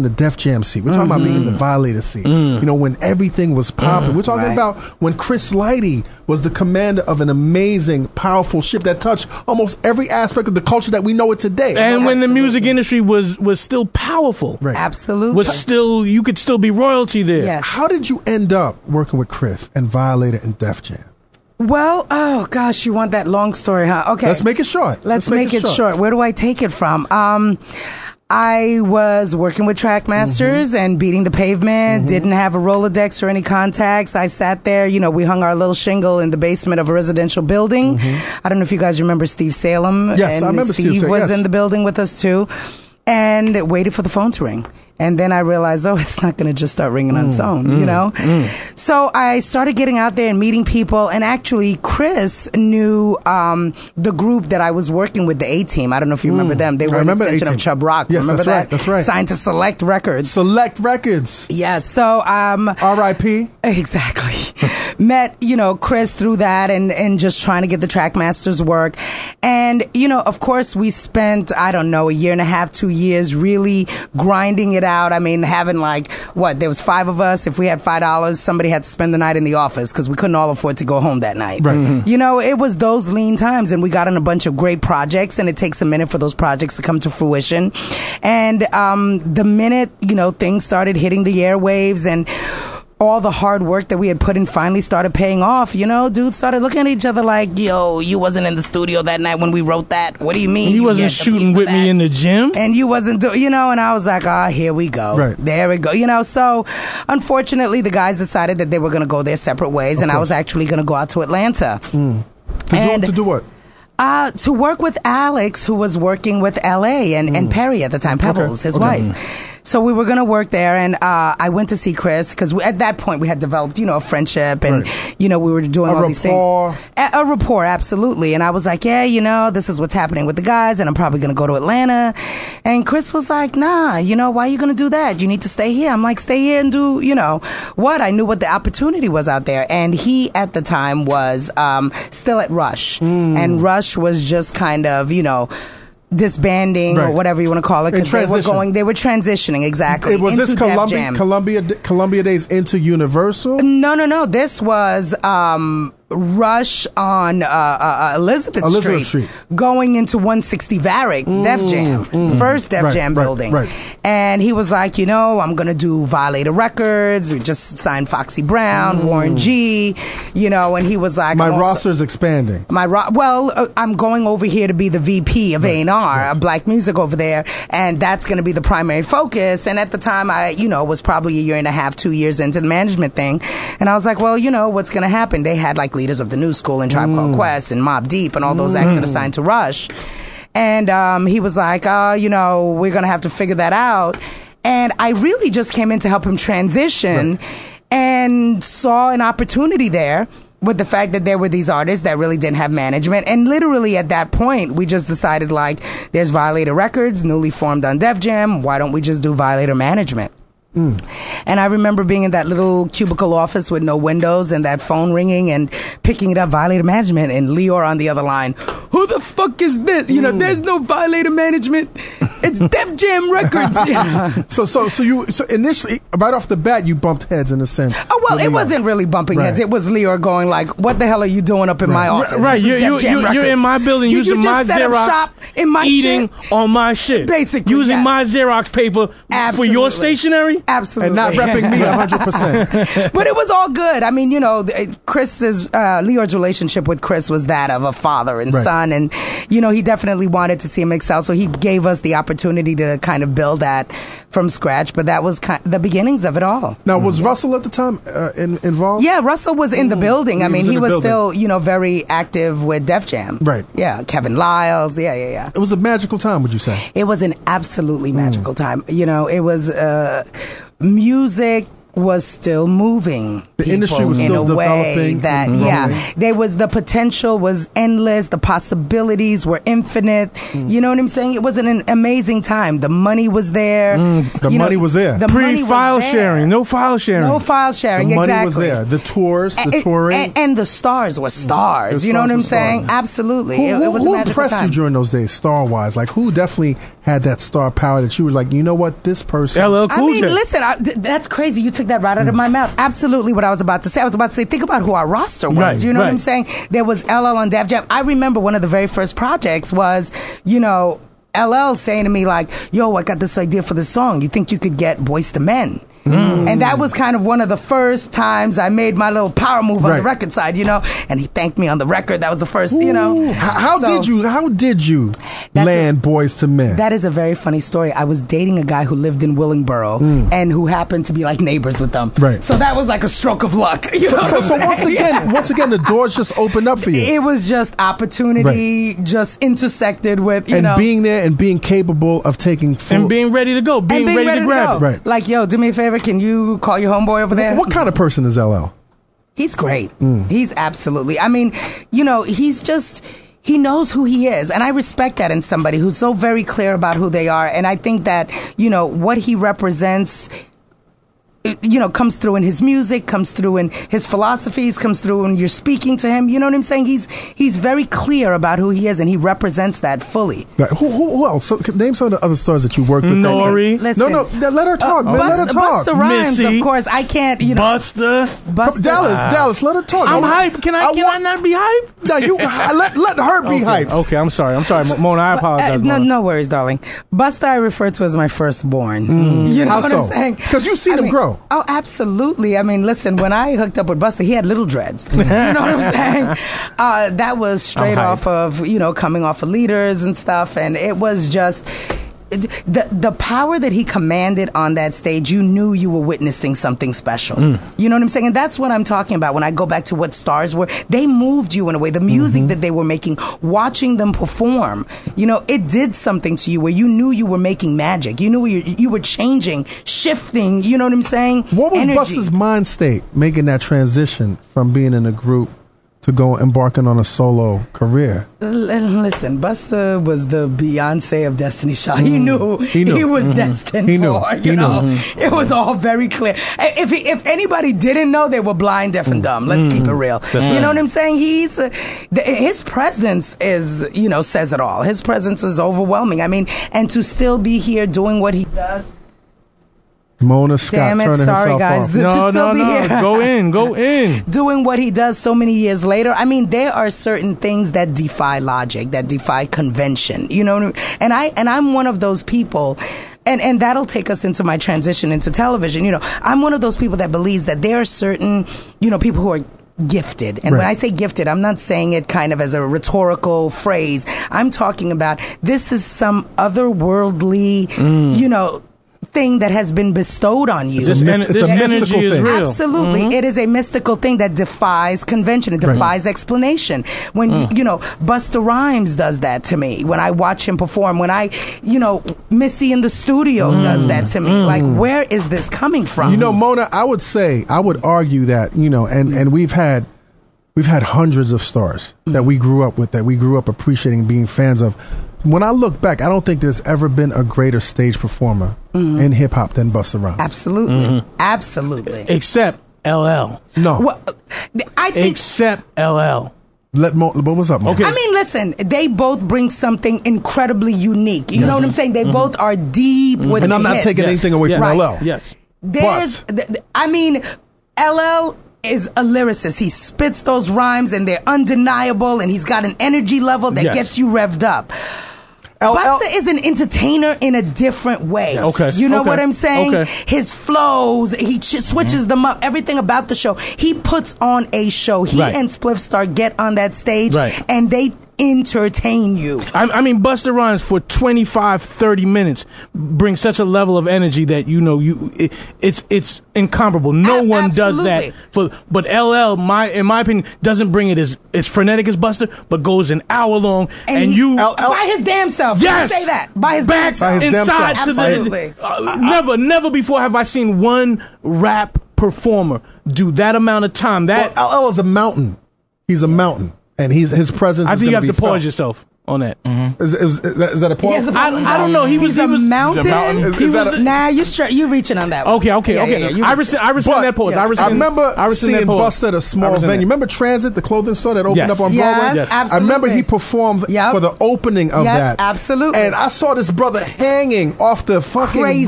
the Def Jam scene. We're talking about being in the mm-hmm. Violator scene. Mm. You know, when everything was mm. popping. We're talking Right. about when Chris Lighty was the commander of an amazing, powerful ship that touched almost every aspect of the culture that we know it today. And when the music industry was was still powerful, Right. Absolutely. was still you could still be royalty there. Yes. How did you end up working with Chris and Violator and Def Jam? Well, oh gosh, you want that long story, huh? Okay. Let's make it short. Let's, make, it short. Where do I take it from? Um, I was working with Trackmasters Mm-hmm. and beating the pavement. Didn't have a Rolodex or any contacts. I sat there. You know, we hung our little shingle in the basement of a residential building. I don't know if you guys remember Steve Salem. Mm-hmm. Yes, and I remember Steve Steve was yes. in the building with us too, and waited for the phone to ring. And then I realized, oh, it's not going to just start ringing Mm, on its own, you know? So I started getting out there and meeting people. And actually, Chris knew um, the group that I was working with, the A Team. I don't know if you remember them. They Mm. I were an remember extension of A-Team. Chubb Rock. Yes, remember that's that? right, that's right. Signed to Select Records. Select Records. Yes. So, um, R.I.P. Exactly. Met, you know, Chris through that and, and just trying to get the Trackmasters work. And, you know, of course, we spent, I don't know, a year and a half, two years really grinding it out. I mean, having like, what, there was five of us. If we had five dollars, somebody had to spend the night in the office because we couldn't all afford to go home that night. Right. Mhm. You know, it was those lean times and we got on a bunch of great projects and it takes a minute for those projects to come to fruition. And, um, the minute, you know, things started hitting the airwaves and, all the hard work that we had put in finally started paying off. You know, dudes started looking at each other like, "Yo, you wasn't in the studio that night when we wrote that. What do you mean? You wasn't shooting with me in the gym. and you wasn't doing, you know, and I was like, ah, here we go. Right. There we go. You know, so unfortunately, the guys decided that they were going to go their separate ways, and I was actually going to go out to Atlanta. To, do, to do what? Uh, to work with Alex, who was working with LA and, and Perry at the time, Pebbles, his Mm. okay. wife. So we were going to work there, and uh, I went to see Chris because at that point we had developed, you know, a friendship, and Right. you know we were doing A all these things. A, a rapport, absolutely. And I was like, yeah, you know, this is what's happening with the guys, and I'm probably going to go to Atlanta. And Chris was like, nah, you know, why are you going to do that? You need to stay here. I'm like, stay here and do, you know, what? I knew what the opportunity was out there, and he at the time was um, still at Rush, Hmm. and Rush was just kind of, you know. Disbanding or whatever you want to call it, because they were going, they were transitioning exactly. It was this Columbia, Columbia, Columbia days into Universal. No, no, no. This was um, Rush on uh, uh, Elizabeth, Elizabeth Street, Street. going into 160 Varick, Def Jam, first Def Mm, Right, Jam right, building. right. And he was like, you know, I'm going to do Violator Records. We just signed Foxy Brown, Warren G, you know, and he was like, Mm. My roster's expanding. my ro- well, uh, I'm going over here to be the VP of A&R, of Black Music over there, and that's going to be the primary focus. And at the time, I, you know, was probably a year and a half, two years into the management thing, and I was like, well, you know, what's going to happen? They had like leaders of the New School and Tribe Called Quest and Mobb Deep and all those acts that are signed to Rush, and um, he was like, uh, you know, we're going to have to figure that out. And I really just came in to help him transition and saw an opportunity there with the fact that there were these artists that really didn't have management. And literally at that point, we just decided like, there's Violator Records, newly formed on Def Jam. Why don't we just do Violator management? Mm. And I remember being in that little cubicle office with no windows and that phone ringing and picking it up, Violator Management, and Lyor on the other line. Who the fuck is this? You know, mm. there's no Violator Management. It's Def Jam Records. So, so, so you, so initially, right off the bat, you bumped heads in a sense. Oh well, it wasn't really bumping Right. heads. It was Lyor going like, "What the hell are you doing up in my Right. office?" Right, you, you, you, you're in my building using you my Xerox, shop in my eating shit? on my shit, Basically, using yeah. my Xerox paper for your stationery. Absolutely, and not repping me 100%. but it was all good. I mean, you know, Chris's uh, Lyor's relationship with Chris was that of a father and Right. son, and you know, he definitely wanted to see him excel. So he gave us the opportunity to kind of build that from scratch. But that was kind the beginnings of it all. Now, was Russell at the time uh, in, involved? Yeah, Russell was in the building. I He mean, was he was building. still, you know, very active with Def Jam. Right. Yeah, Kevin Liles. Yeah, yeah, yeah. It was a magical time, would you say? It was an absolutely magical time. You know, it was uh, music was still moving. The industry people was in still a way developing that and yeah, there was the potential was endless. The possibilities were infinite. Mm. You know what I'm saying? It was an, an amazing time. The money was there. Mm, the You know, money was there. The money Pre was file there. sharing. No file sharing. No file sharing. The money exactly. was there. The tours, the And- touring. and, and the stars were stars. The you know what I'm saying? stars. Absolutely. who it, who- it was who a magical impressed time. you during those days, star wise? Like who definitely had that star power that you were like, you know what, this person. LL I Cool mean, listen, I, th- that's crazy. You took that right out of Mm. my mouth. Absolutely what I was about to say. I was about to say, think about who our roster was. Right, you know what I'm saying? There was LL on Def Jam. I remember one of the very first projects was, you know, LL saying to me like, "Yo, I got this idea for the song. You think you could get Boyz II Men?" Mm. And that was kind of one of the first times I made my little power move on Right. the record side, you know. And he thanked me on the record. That was the first, you know. How, how So- did you? How did you That's land Boyz II Men? That is a very funny story. I was dating a guy who lived in Willingboro and who happened to be like neighbors with them. Mm. Right. So that was like a stroke of luck. you know so, so once saying? again, once again, the doors just opened up for you. It was just opportunity, just intersected with you and know being there and being capable of taking full. and being ready to go. Being, being ready, to grab go. it. Right. Like, yo, do me a favor. Can you call your homeboy over there? what kind of person is LL? He's great. Mm. He's absolutely. I mean, you know, he's just he knows who he is, and I respect that in somebody who's so very clear about who they are. And I think that you know what he represents. It- You know, comes through in his music, comes through in his philosophies, comes through when you're speaking to him. You know what I'm saying? He's he's very clear about who he is, and he represents that fully. Right. Who, who, who else? So, name some of the other stars that you worked with. that- Nori. Listen, No, no, let her talk, man. let her talk. Busta Rhymes, Missy. of course. I can't. You know, Buster. Busta. Dallas, Dallas, let her talk. I'm I- hype. Can I, can I not be hype? No, you let let her be okay. hyped. Okay, I'm sorry. I'm sorry, Mona. I Uh, apologize. no, Mona. no worries, darling. Busta I refer to as my firstborn. You know How what so? I'm saying? 'Cause you've seen I him mean- grow. Oh, absolutely. I mean, listen, when I hooked up with Busta, he had little dreads. you know what I'm saying? Uh, that was straight off of, you know, coming off of leaders and stuff. And it was just. The the power that he commanded on that stage, you knew you were witnessing something special. Mm. You know what I'm saying? And that's what I'm talking about when I go back to what stars were. They moved you in a way. The music mm-hmm. that they were making, watching them perform, you know, it did something to you where you knew you were making magic. You knew you, you were changing, shifting. You know what I'm saying? What was Energy. Busta's mind state making that transition from being in a group to go embarking on a solo career? Listen, Busta was the Beyonce of Destiny Child. He knew Mm. He knew. was Mhm. destined He knew. for. He You knew. know, it was all very clear. If he, if anybody didn't know, they were blind, deaf, and dumb. Let's keep it real. You know what I'm saying? He's uh, the, his presence is you know says it all. His presence is overwhelming. I mean, and to still be here doing what he does. Mona Scott Damn it, turning sorry, herself guys. off. To No, still no, be no. here. Go in. Go in. doing what he does so many years later. I mean, there are certain things that defy logic, that defy convention. You know, and I and I'm one of those people. And, and that'll take us into my transition into television. You know, I'm one of those people that believes that there are certain, you know, people who are gifted. And when I say gifted, I'm not saying it kind of as a rhetorical phrase. I'm talking about this is some otherworldly, mm. you know, thing that has been bestowed on you. This, mis- en- it's this a mystical thing. Absolutely. Mm-hmm. It is a mystical thing that defies convention. It defies explanation. When, Mm. you, you know, Busta Rhymes does that to me. When I watch him perform, when I, you know, Missy in the studio does that to me. Like, where is this coming from? Mm. You know, Mona, I would say, I would argue that, you know, and, and we've had we've had hundreds of stars that we grew up with, that we grew up appreciating, being fans of. When I look back, I don't think there's ever been a greater stage performer mm-hmm. in hip hop than Busta Rhymes. Absolutely. Mm-hmm. Absolutely. Except LL. No, Well, uh, I think. Except LL. let Mo, what was up, Mona? Okay. I mean, listen, they both bring something incredibly unique. You know what I'm saying? They mm-hmm. both are deep mm-hmm. with and I'm not hits. taking Yes. anything away from Yes. LL. Yes. There's, th- th- I mean, LL is a lyricist. He spits those rhymes and they're undeniable and he's got an energy level that Yes. gets you revved up. LL Busta is an entertainer in a different way. Okay, You know okay, what I'm saying? okay. His flows, he ch- switches mm-hmm. them up, everything about the show. He puts on a show. He Right. and Spliff Star get on that stage Right. and they entertain you. I, I mean, Busta Rhymes for 25, 30 minutes brings such a level of energy that you know you it, it's it's incomparable. No A- one does that. For but LL, my in my opinion, doesn't bring it as as frenetic as Busta, but goes an hour long, and, he- you. L- L- by his damn self. Yes, Say that. By his back damn self. his damn inside self. to the Absolutely. Uh, uh, uh, uh, never, never before have I seen one rap performer do that amount of time, that Well, LL is a mountain. He's a mountain, and he's his presence. I is think you gonna have to be pause yourself on that. Mm-hmm. Is, is, is, that, is that a pause? I, a I, I don't know. He was He's he a was mountain. mountain. Is- he is that was a- Nah, you str- you reaching on that. One. Okay, okay, Yeah, okay. yeah, yeah, I reach- rescind, I rescind that pause. I rescind. I remember I rescind seeing that pause. Bust at a small venue. that. Remember Transit, the clothing store that opened Yes. up on Yes, Broadway? Yes. I remember he performed Yep. for the opening of Yep, that. absolutely. And I saw this brother hanging off the fucking Craziness.